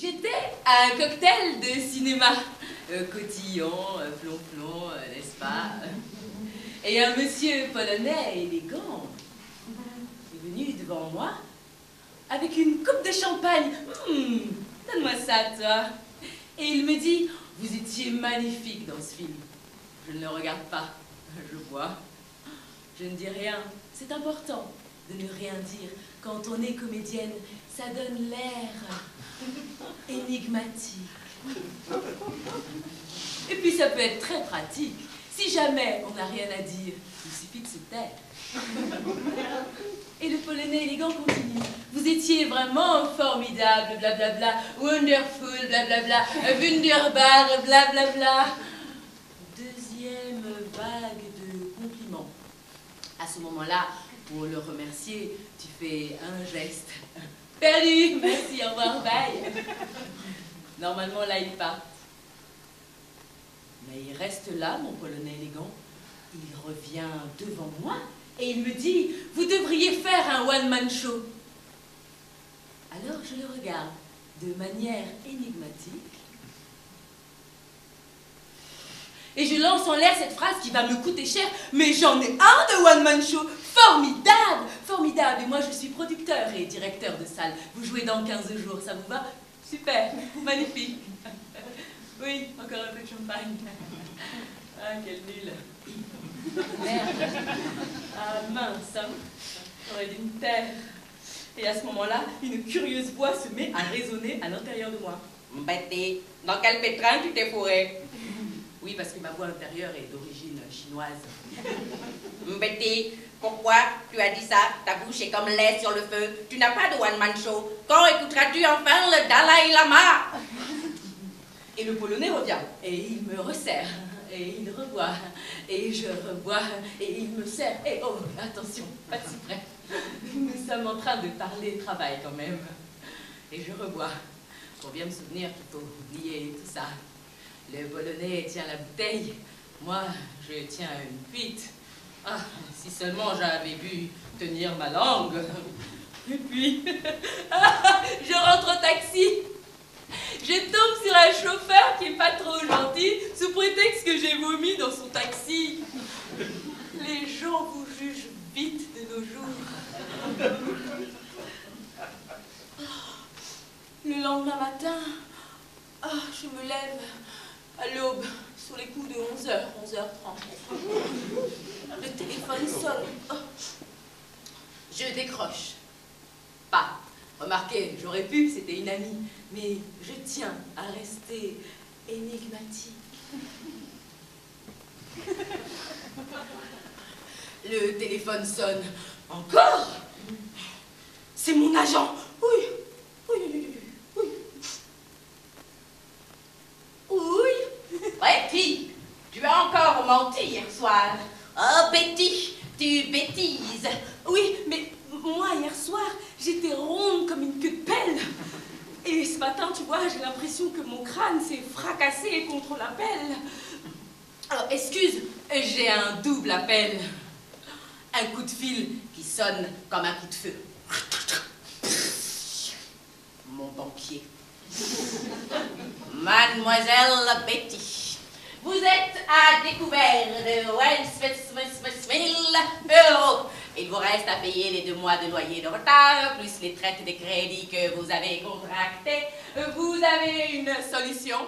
J'étais à un cocktail de cinéma. Euh, cotillon, euh, plomb-plomb, euh, n'est-ce pas? Et un monsieur polonais élégant est venu devant moi avec une coupe de champagne. Hum, Donne-moi ça, toi. Et il me dit, vous étiez magnifique dans ce film. Je ne le regarde pas, je vois. Je ne dis rien. C'est important de ne rien dire. Quand on est comédienne, ça donne l'air énigmatique. Et puis ça peut être très pratique. Si jamais on n'a rien à dire, il suffit de se taire. Et le polonais élégant continue. Vous étiez vraiment formidable, blablabla, wonderful, blablabla, wunderbar, blablabla. À ce moment-là, pour le remercier, tu fais un geste. Perdu, merci, au revoir, bye. Normalement, là, il part. Mais il reste là, mon polonais élégant. Il revient devant moi et il me dit Vous devriez faire un one-man show. Alors je le regarde de manière énigmatique et je lance en l'air cette phrase qui va me coûter cher Mais j'en ai un de one-man show Formidable Formidable Et moi je suis producteur et directeur de salle. Vous jouez dans 15 jours, ça vous va? Super Magnifique Oui, encore un peu de champagne. Ah, quel nul Merde Ah mince, hein J'aurais dû me taire. Et à ce moment-là, une curieuse voix se met à résonner à l'intérieur de moi. Betty, dans quel pétrin tu t'es fourré? Oui, parce que ma voix intérieure est d'origine chinoise. Betty, pourquoi tu as dit ça? Ta bouche est comme lait sur le feu. Tu n'as pas de one-man show. Quand écouteras-tu enfin le Dalai Lama? Et le polonais revient, et il me resserre, et il revoit, et je revois, et il me serre. Et oh, attention, pas si près. Nous sommes en train de parler travail quand même. Et je revois, pour bien me souvenir qu'il faut oublier tout ça. Le polonais tient la bouteille, moi je tiens une cuite. Ah, si seulement j'avais pu tenir ma langue. Et puis, je rentre au taxi. Je tombe sur un chauffeur qui est pas trop gentil, sous prétexte que j'ai vomi dans son taxi. Les gens vous jugent vite de nos jours. Le lendemain matin, ah, je me lève à l'aube, sur les coups de 11h, 11h30. Le téléphone sonne. Oh. Je décroche. Pas. Remarquez, j'aurais pu, c'était une amie, mais je tiens à rester énigmatique. Le téléphone sonne. Encore C'est mon agent. Oui, oui, oui, oui. Oui. Betty, tu as encore menti hier soir. Oh Betty, tu bêtises. Oui, mais moi, hier soir, j'étais ronde comme une queue de pelle. Et ce matin, tu vois, j'ai l'impression que mon crâne s'est fracassé contre la pelle. Alors, excuse, j'ai un double appel. Un coup de fil qui sonne comme un coup de feu. Mon banquier. Mademoiselle Betty, vous êtes à découvert de 1000 euros. Il vous reste à payer les deux mois de loyer de retard, plus les traites de crédit que vous avez contractées. Vous avez une solution?